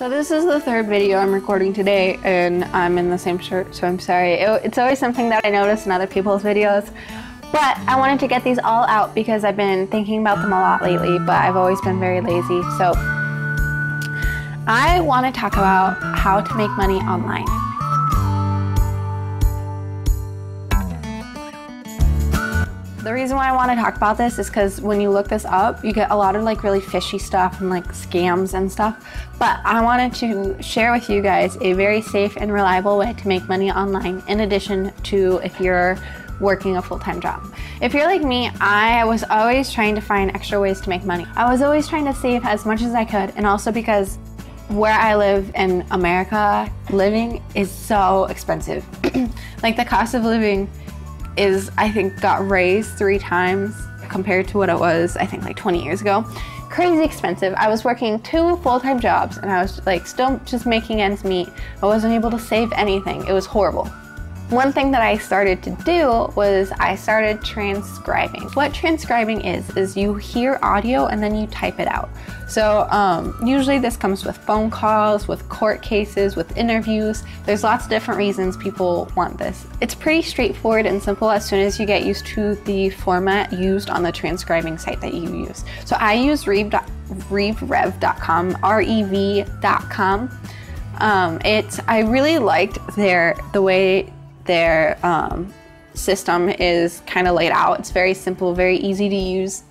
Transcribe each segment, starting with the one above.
So this is the third video I'm recording today and I'm in the same shirt, so I'm sorry. It, it's always something that I notice in other people's videos. But I wanted to get these all out because I've been thinking about them a lot lately, but I've always been very lazy. So I want to talk about how to make money online. The reason why I want to talk about this is because when you look this up, you get a lot of like really fishy stuff and like scams and stuff. But I wanted to share with you guys a very safe and reliable way to make money online in addition to if you're working a full-time job. If you're like me, I was always trying to find extra ways to make money. I was always trying to save as much as I could and also because where I live in America, living is so expensive. like the cost of living is I think got raised three times compared to what it was I think like 20 years ago. Crazy expensive. I was working two full-time jobs and I was like still just making ends meet. I wasn't able to save anything. It was horrible. One thing that I started to do was I started transcribing. What transcribing is, is you hear audio and then you type it out. So um, usually this comes with phone calls, with court cases, with interviews. There's lots of different reasons people want this. It's pretty straightforward and simple as soon as you get used to the format used on the transcribing site that you use. So I use Rev, RevRev.com, R-E-V.com. Um, it's, I really liked their, the way their um, system is kind of laid out. It's very simple, very easy to use.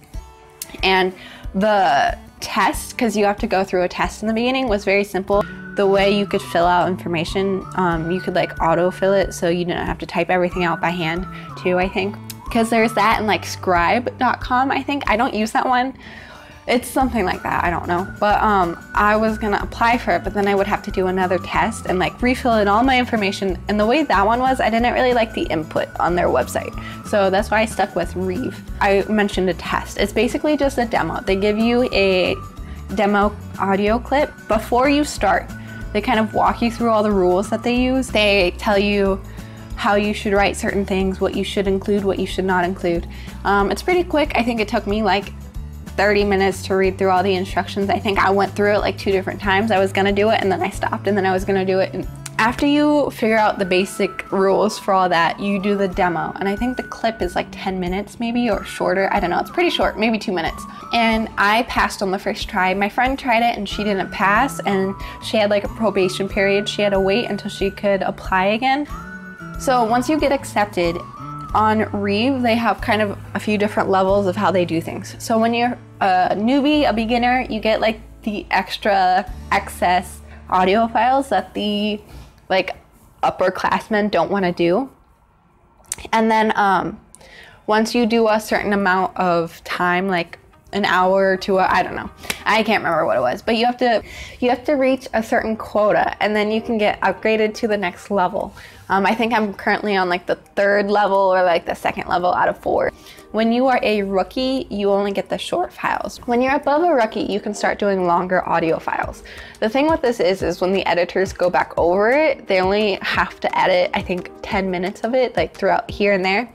And the test, because you have to go through a test in the beginning, was very simple. The way you could fill out information, um, you could like autofill it so you didn't have to type everything out by hand too, I think. Because there's that and like scribe.com, I think. I don't use that one. It's something like that, I don't know. But um, I was gonna apply for it, but then I would have to do another test and like refill in all my information. And the way that one was, I didn't really like the input on their website. So that's why I stuck with Reeve. I mentioned a test. It's basically just a demo. They give you a demo audio clip before you start. They kind of walk you through all the rules that they use. They tell you how you should write certain things, what you should include, what you should not include. Um, it's pretty quick. I think it took me like 30 minutes to read through all the instructions. I think I went through it like two different times. I was gonna do it and then I stopped and then I was gonna do it. And after you figure out the basic rules for all that, you do the demo. And I think the clip is like 10 minutes maybe or shorter. I don't know, it's pretty short, maybe two minutes. And I passed on the first try. My friend tried it and she didn't pass and she had like a probation period. She had to wait until she could apply again. So once you get accepted, on Reeve, they have kind of a few different levels of how they do things. So when you're a newbie, a beginner, you get like the extra excess audio files that the like upperclassmen don't want to do. And then um, once you do a certain amount of time, like an hour to a, I don't know, I can't remember what it was, but you have to you have to reach a certain quota, and then you can get upgraded to the next level. Um, I think I'm currently on like the third level or like the second level out of four. When you are a rookie, you only get the short files. When you're above a rookie, you can start doing longer audio files. The thing with this is, is when the editors go back over it, they only have to edit, I think 10 minutes of it, like throughout here and there.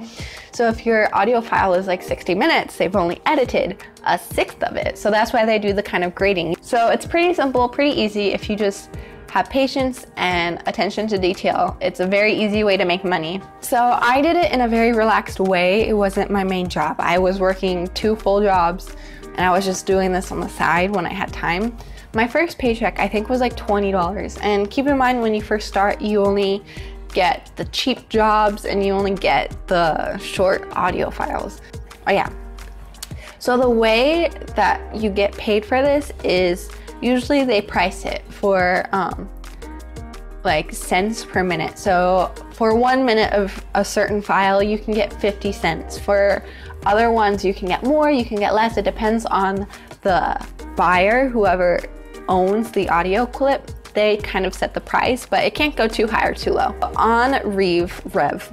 So if your audio file is like 60 minutes, they've only edited a sixth of it. So that's why they do the kind of grading. So it's pretty simple, pretty easy if you just have patience and attention to detail. It's a very easy way to make money. So I did it in a very relaxed way. It wasn't my main job. I was working two full jobs and I was just doing this on the side when I had time. My first paycheck I think was like $20 and keep in mind when you first start you only get the cheap jobs and you only get the short audio files. Oh yeah. So the way that you get paid for this is usually they price it for um, like cents per minute. So for one minute of a certain file, you can get 50 cents. For other ones, you can get more, you can get less. It depends on the buyer, whoever owns the audio clip. They kind of set the price, but it can't go too high or too low. On Reeve Rev,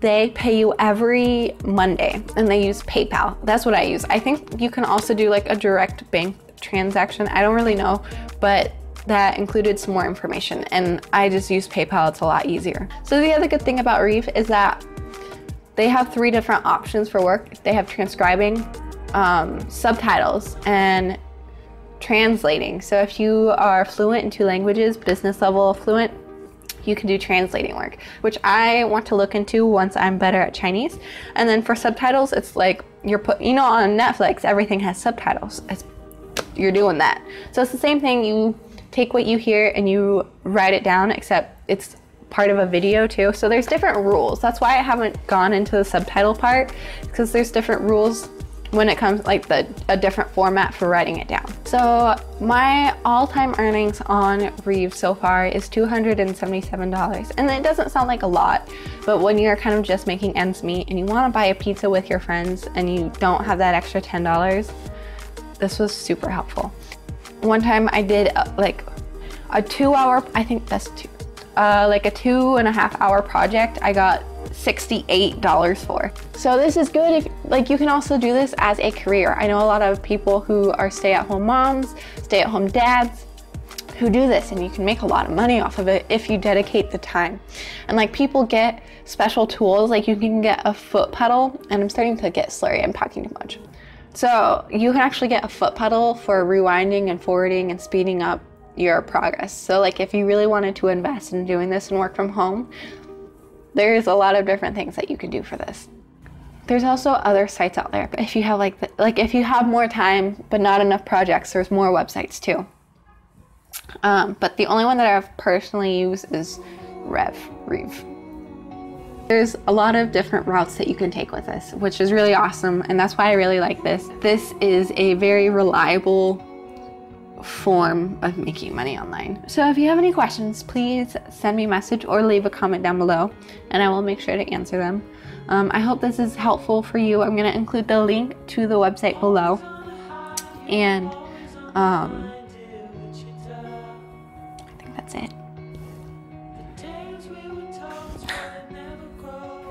they pay you every Monday and they use PayPal. That's what I use. I think you can also do like a direct bank transaction. I don't really know, but that included some more information and I just use PayPal, it's a lot easier. So the other good thing about Reef is that they have three different options for work. They have transcribing, um, subtitles, and translating. So if you are fluent in two languages, business level fluent, you can do translating work, which I want to look into once I'm better at Chinese. And then for subtitles, it's like you're put, you know, on Netflix, everything has subtitles. It's, you're doing that. So it's the same thing. You take what you hear and you write it down, except it's part of a video too. So there's different rules. That's why I haven't gone into the subtitle part because there's different rules when it comes like the a different format for writing it down. So my all-time earnings on Reeve so far is $277. And it doesn't sound like a lot, but when you're kind of just making ends meet and you want to buy a pizza with your friends and you don't have that extra $10, this was super helpful. One time I did uh, like a two hour, I think that's two, uh, like a two and a half hour project. I got $68 for. So this is good if like you can also do this as a career. I know a lot of people who are stay-at-home moms, stay-at-home dads who do this and you can make a lot of money off of it if you dedicate the time. And like people get special tools, like you can get a foot pedal and I'm starting to get slurry, I'm talking too much. So you can actually get a foot pedal for rewinding and forwarding and speeding up your progress. So like if you really wanted to invest in doing this and work from home, there's a lot of different things that you can do for this. There's also other sites out there, if you have like the, like if you have more time but not enough projects, there's more websites too. Um, but the only one that I've personally used is Rev, Reeve. There's a lot of different routes that you can take with this, which is really awesome, and that's why I really like this. This is a very reliable form of making money online. So if you have any questions, please send me a message or leave a comment down below and I will make sure to answer them. Um, I hope this is helpful for you. I'm going to include the link to the website below. And um, I think that's it.